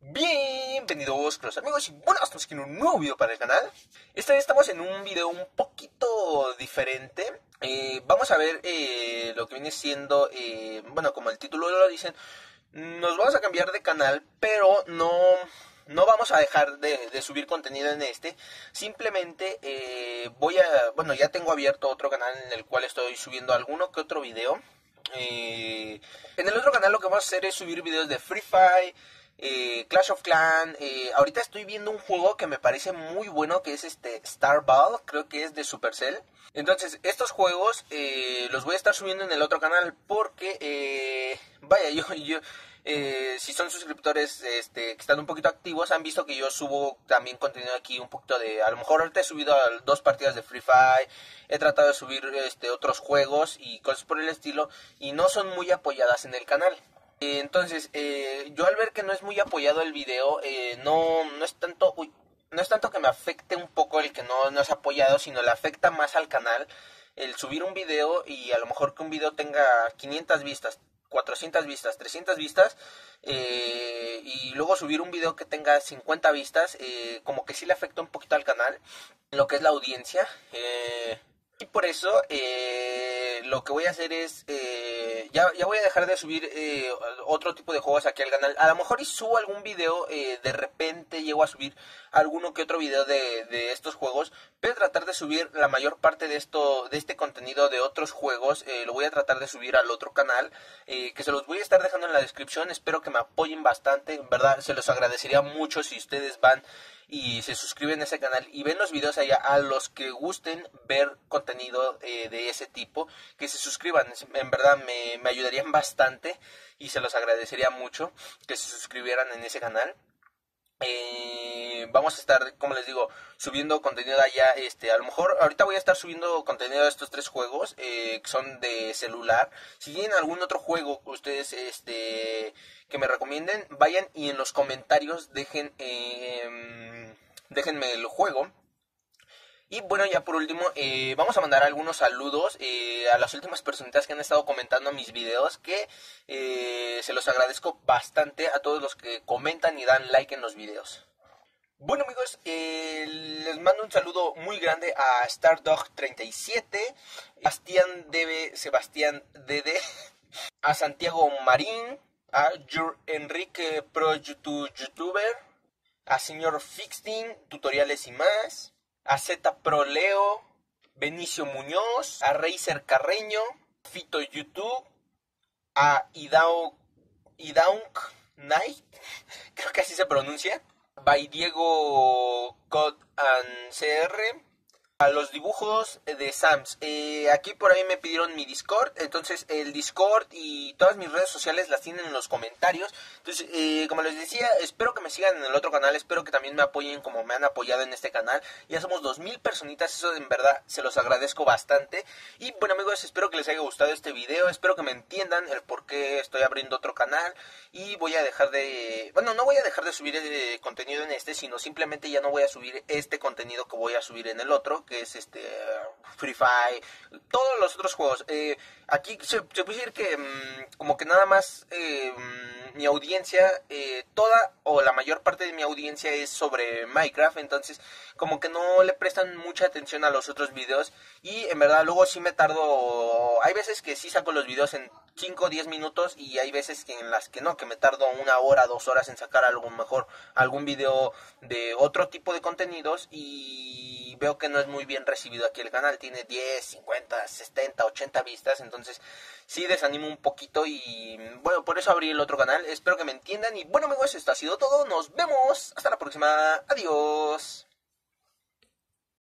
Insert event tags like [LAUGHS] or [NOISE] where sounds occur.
Bienvenidos, los amigos, y bueno, estamos aquí en un nuevo video para el canal. Esta vez estamos en un video un poquito diferente. Eh, vamos a ver eh, lo que viene siendo, eh, bueno, como el título lo dicen, nos vamos a cambiar de canal, pero no, no vamos a dejar de, subir contenido en este. Simplemente voy a, bueno, ya tengo abierto otro canal en el cual estoy subiendo alguno que otro video. en el otro canal lo que vamos a hacer es subir videos de Free Fire eh, Clash of Clans. Eh, ahorita estoy viendo un juego que me parece muy bueno, que es este Star Ball, creo que es de Supercell. Entonces, estos juegos eh, los voy a estar subiendo en el otro canal porque, vaya, [LAUGHS] yo, yo si son suscriptores este, que están un poquito activos, han visto que yo subo también contenido aquí un poquito de, a lo mejor ahorita he subido dos partidas de Free Fire, he tratado de subir este, otros juegos y cosas por el estilo, y no son muy apoyadas en el canal. Eh, entonces, eh, yo al ver que no es muy apoyado el video, eh, no, no es tanto, no es tanto que me afecte un poco el que no, no es apoyado, sino le afecta más al canal el subir un video y a lo mejor que un video tenga 500 vistas, 400 vistas, 300 vistas y luego subir un video que tenga 50 vistas, como que sí le afecta un poquito al canal, lo que es la audiencia. y por eso lo que voy a hacer es ya, ya voy a dejar de subir eh, otro tipo de juegos aquí al canal. A lo mejor y subo algún video, eh, de repente llego a subir alguno que otro video de, de, estos juegos, pero tratar de subir la mayor parte de esto, de este contenido de otros juegos, eh, lo voy a tratar de subir al otro canal, que se los voy a estar dejando en la descripción. Espero que me apoyen bastante, en verdad se los agradecería mucho si ustedes van y se suscriben a ese canal y ven los videos allá a los que gusten ver contenido eh, de ese tipo, que se suscriban, en verdad me, me ayudarían bastante y se los agradecería mucho que se suscribieran en ese canal. Eh, vamos a estar, como les digo, subiendo contenido allá. Este, a lo mejor ahorita voy a estar subiendo contenido de estos tres juegos eh, que son de celular. Si tienen algún otro juego ustedes, este, que me recomienden, vayan y en los comentarios dejen, eh, déjenme el juego y bueno, ya por último, eh, vamos a mandar algunos saludos eh, a las últimas personitas que han estado comentando mis videos, que se los agradezco bastante a todos los que comentan y dan like en los videos. Bueno amigos, les mando un saludo muy grande a Stardog37, Bastián Debe, Sebastián Dede, a Santiago Marín, a Enrique Pro YouTube YouTuber, a señor Fixting, tutoriales y más, a Z Proleo, Benicio Muñoz, a Racer Carreño, Fito YouTube, a Idao, Idaunk Knight, [LAUGHS] creo que así se pronuncia, by Diego God and CR, a los dibujos de Sams. Eh, aquí por ahí me pidieron mi Discord. Entonces el Discord y todas mis redes sociales las tienen en los comentarios. Entonces, eh, como les decía, espero que me sigan en el otro canal. Espero que también me apoyen como me han apoyado en este canal. Ya somos 2.000 personitas. Eso en verdad se los agradezco bastante. Y bueno amigos, espero que les haya gustado este video. Espero que me entiendan el por qué estoy abriendo otro canal. Y voy a dejar de... Bueno, no voy a dejar de subir el contenido en este, sino simplemente ya no voy a subir este contenido que voy a subir en el otro que es este Free Fire, todos los otros juegos. Eh, aquí se, puede decir que mm, como que nada más eh, mm, mi audiencia, eh, toda o la mayor parte de mi audiencia es sobre Minecraft, entonces como que no le prestan mucha atención a los otros videos y en verdad luego sí me tardo, hay veces que sí saco los videos en 5 o 10 minutos y hay veces que en las que no, que me tardo una hora, dos horas en sacar algo mejor, algún video de otro tipo de contenidos y veo que no es muy bien recibido aquí el canal, tiene 10, 50, 70, 80 vistas, entonces sí desanimo un poquito y bueno, por eso abrí el otro canal, espero que me entiendan y bueno amigos, esto ha sido todo, nos vemos, hasta la próxima, adiós.